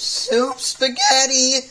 Soup spaghetti.